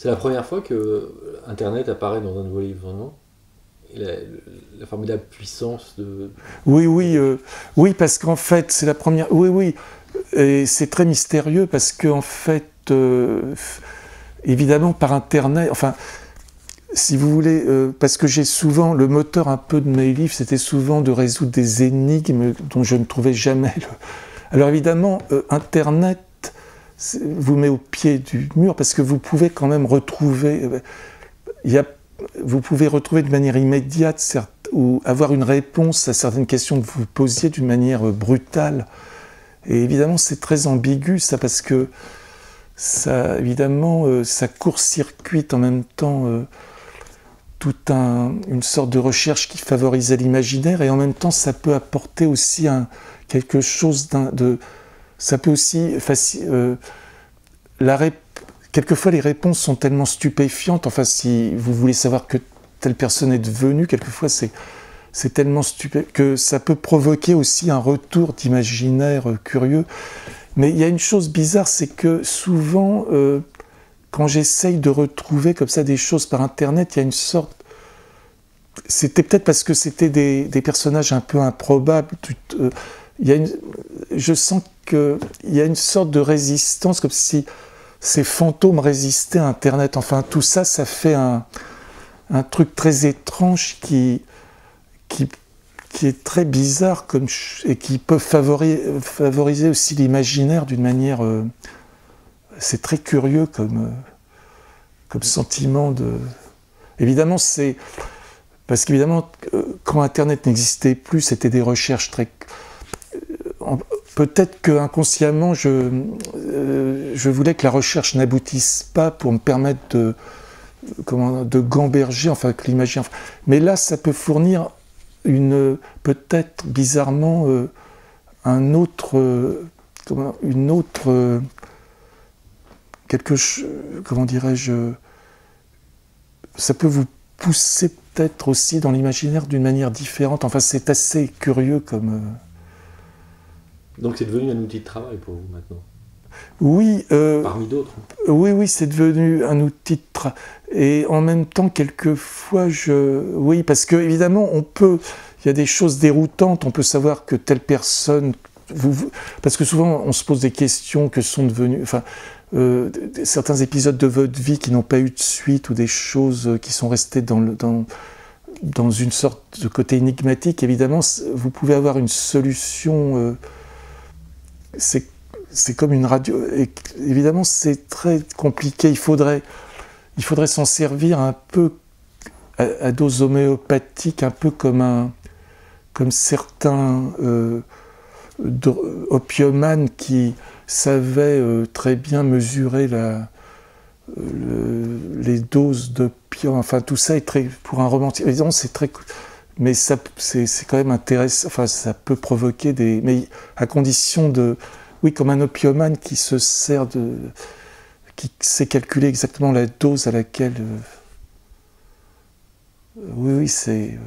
C'est la première fois que Internet apparaît dans un nouveau livre, non? La, formidable puissance de. Oui, oui, euh, oui, parce qu'en fait, c'est la première. Oui, oui, et c'est très mystérieux parce qu'en fait, euh, évidemment, par Internet, enfin, si vous voulez, euh, parce que j'ai souvent, le moteur un peu de mes livres, c'était souvent de résoudre des énigmes dont je ne trouvais jamais le. Alors évidemment, Internet vous met au pied du mur parce que vous pouvez quand même retrouver. A vous pouvez retrouver de manière immédiate ou avoir une réponse à certaines questions que vous posiez d'une manière euh, brutale. Et évidemment, c'est très ambigu, ça, parce que ça, évidemment, euh, ça court-circuite en même temps euh, toute une sorte de recherche qui favorisait l'imaginaire, et en même temps, ça peut apporter aussi quelque chose de. Ça peut aussi. réponse Quelquefois, les réponses sont tellement stupéfiantes. Enfin, si vous voulez savoir que telle personne est devenue, quelquefois, c'est, c'est tellement stupéfiant que ça peut provoquer aussi un retour d'imaginaire euh, curieux. Mais il y a une chose bizarre, c'est que souvent, euh, quand j'essaye de retrouver comme ça des choses par Internet, il y a une sorte... C'était peut-être parce que c'était des, personnages un peu improbables. Euh, il y a une, je sens qu'il y a une sorte de résistance, comme si ces fantômes résistaient à Internet. Enfin, tout ça, ça fait un, truc très étrange qui, qui, qui, est très bizarre comme, et qui peut favoriser, favoriser aussi l'imaginaire d'une manière... Euh, c'est très curieux comme, euh, comme sentiment de... Évidemment, c'est... Parce qu'évidemment, euh, quand Internet n'existait plus, c'était des recherches très peut-être que inconsciemment, euh, je, voulais que la recherche n'aboutisse pas pour me permettre de, comment, de gamberger, enfin que l'imaginaire. Mais là, ça peut fournir une, peut-être bizarrement, euh, un autre, euh, comment, une autre, quelque comment dirais-je, ça peut vous pousser peut-être aussi dans l'imaginaire d'une manière différente. Enfin, c'est assez curieux comme. Donc c'est devenu un outil de travail pour vous maintenant Oui. Euh, Parmi d'autres Oui, oui, c'est devenu un outil de travail. Et en même temps, quelquefois, je. Oui, parce que évidemment, on peut. Il y a des choses déroutantes. On peut savoir que telle personne. Vous... Parce que souvent, on se pose des questions que sont devenues. Enfin, euh, certains épisodes de votre vie qui n'ont pas eu de suite ou des choses qui sont restées dans, le, dans, dans une sorte de côté énigmatique. Évidemment, vous pouvez avoir une solution. Euh, c'est comme une radio. Évidemment, c'est très compliqué. Il faudrait, il faudrait s'en servir un peu à, dose homéopathique, un peu comme, un, comme certains euh, opiomanes qui savaient euh, très bien mesurer la, les doses d'opium. Enfin, tout ça est très. Pour un romantique. Évidemment, c'est très mais ça, c'est, quand même intéressant. Enfin, ça peut provoquer des. Mais à condition de. Oui, comme un opiomane qui se sert de. qui sait calculer exactement la dose à laquelle. Euh, oui, oui, c'est.